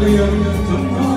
这样的灯